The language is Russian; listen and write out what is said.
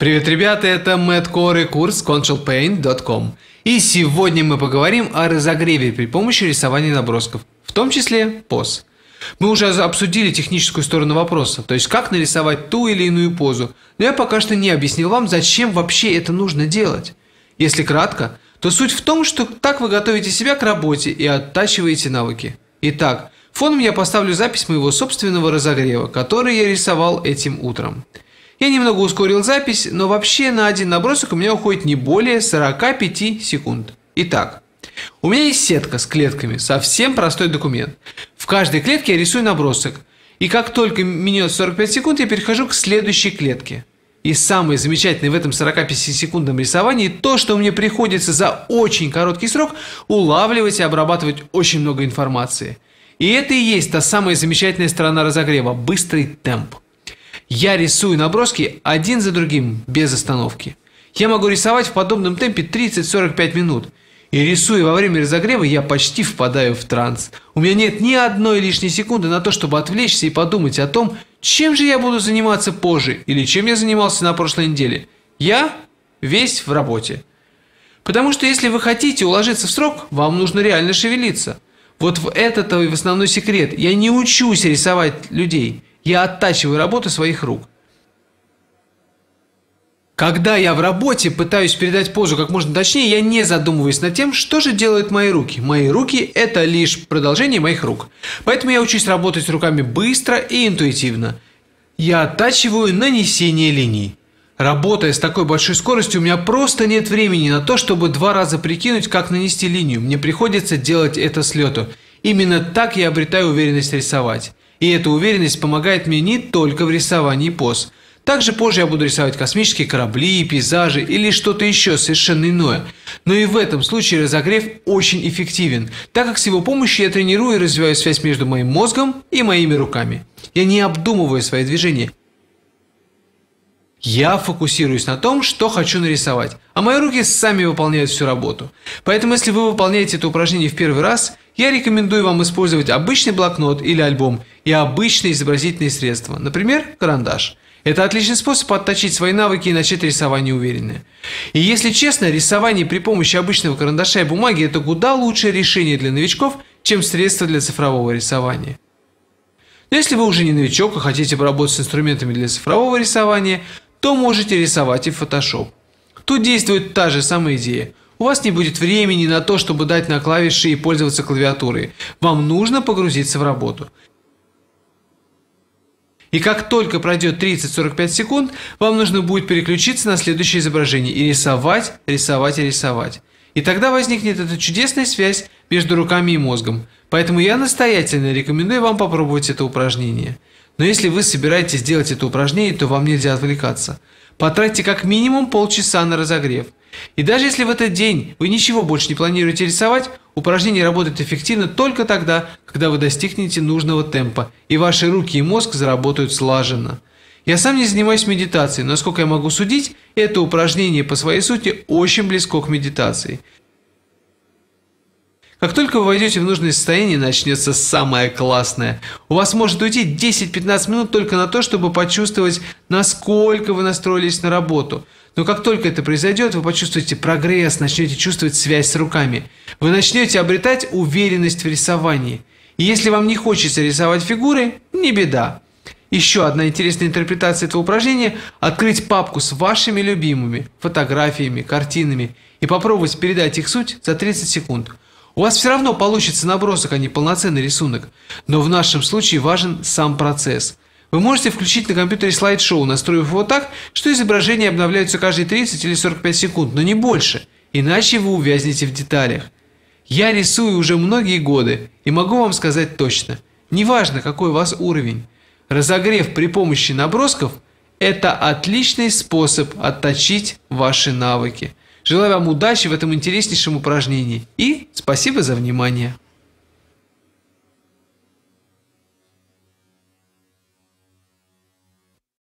Привет, ребята, это Мэтт Кор и курс controlpaint.com. И сегодня мы поговорим о разогреве при помощи рисования набросков, в том числе поз. Мы уже обсудили техническую сторону вопроса, то есть как нарисовать ту или иную позу, но я пока что не объяснил вам, зачем вообще это нужно делать. Если кратко, то суть в том, что так вы готовите себя к работе и оттачиваете навыки. Итак, фоном я поставлю запись моего собственного разогрева, который я рисовал этим утром. Я немного ускорил запись, но вообще на один набросок у меня уходит не более 45 секунд. Итак, у меня есть сетка с клетками, совсем простой документ. В каждой клетке я рисую набросок. И как только минет 45 секунд, я перехожу к следующей клетке. И самое замечательное в этом 45-секундном рисовании то, что мне приходится за очень короткий срок улавливать и обрабатывать очень много информации. И это и есть та самая замечательная сторона разогрева – быстрый темп. Я рисую наброски один за другим, без остановки. Я могу рисовать в подобном темпе 30-45 минут. И рисуя во время разогрева, я почти впадаю в транс. У меня нет ни одной лишней секунды на то, чтобы отвлечься и подумать о том, чем же я буду заниматься позже или чем я занимался на прошлой неделе. Я весь в работе. Потому что если вы хотите уложиться в срок, вам нужно реально шевелиться. Вот в этот и в основной секрет. Я не учусь рисовать людей. Я оттачиваю работу своих рук. Когда я в работе пытаюсь передать позу как можно точнее, я не задумываюсь над тем, что же делают мои руки. Мои руки – это лишь продолжение моих рук. Поэтому я учусь работать руками быстро и интуитивно. Я оттачиваю нанесение линий. Работая с такой большой скоростью, у меня просто нет времени на то, чтобы два раза прикинуть, как нанести линию. Мне приходится делать это с лету. Именно так я обретаю уверенность рисовать. И эта уверенность помогает мне не только в рисовании поз. Также позже я буду рисовать космические корабли, пейзажи или что-то еще совершенно иное. Но и в этом случае разогрев очень эффективен, так как с его помощью я тренирую и развиваю связь между моим мозгом и моими руками. Я не обдумываю свои движения. Я фокусируюсь на том, что хочу нарисовать, а мои руки сами выполняют всю работу. Поэтому если вы выполняете это упражнение в первый раз, я рекомендую вам использовать обычный блокнот или альбом и обычные изобразительные средства, например, карандаш. Это отличный способ отточить свои навыки и начать рисование уверенно. И если честно, рисование при помощи обычного карандаша и бумаги – это куда лучшее решение для новичков, чем средство для цифрового рисования. Но если вы уже не новичок и хотите поработать с инструментами для цифрового рисования, то можете рисовать и в Photoshop. Тут действует та же самая идея. У вас не будет времени на то, чтобы дать на клавиши и пользоваться клавиатурой. Вам нужно погрузиться в работу. И как только пройдет 30-45 секунд, вам нужно будет переключиться на следующее изображение и рисовать, рисовать и рисовать. И тогда возникнет эта чудесная связь между руками и мозгом. Поэтому я настоятельно рекомендую вам попробовать это упражнение. Но если вы собираетесь делать это упражнение, то вам нельзя отвлекаться. Потратьте как минимум полчаса на разогрев. И даже если в этот день вы ничего больше не планируете рисовать, упражнение работает эффективно только тогда, когда вы достигнете нужного темпа, и ваши руки и мозг заработают слаженно. Я сам не занимаюсь медитацией, но сколько я могу судить, это упражнение по своей сути очень близко к медитации. Как только вы войдете в нужное состояние, начнется самое классное. У вас может уйти 10-15 минут только на то, чтобы почувствовать, насколько вы настроились на работу. Но как только это произойдет, вы почувствуете прогресс, начнете чувствовать связь с руками. Вы начнете обретать уверенность в рисовании. И если вам не хочется рисовать фигуры, не беда. Еще одна интересная интерпретация этого упражнения – открыть папку с вашими любимыми фотографиями, картинами и попробовать передать их суть за 30 секунд – у вас все равно получится набросок, а не полноценный рисунок. Но в нашем случае важен сам процесс. Вы можете включить на компьютере слайд-шоу, настроив его так, что изображения обновляются каждые 30 или 45 секунд, но не больше, иначе вы увязнете в деталях. Я рисую уже многие годы и могу вам сказать точно, неважно какой у вас уровень, разогрев при помощи набросков – это отличный способ отточить ваши навыки. Желаю вам удачи в этом интереснейшем упражнении и спасибо за внимание.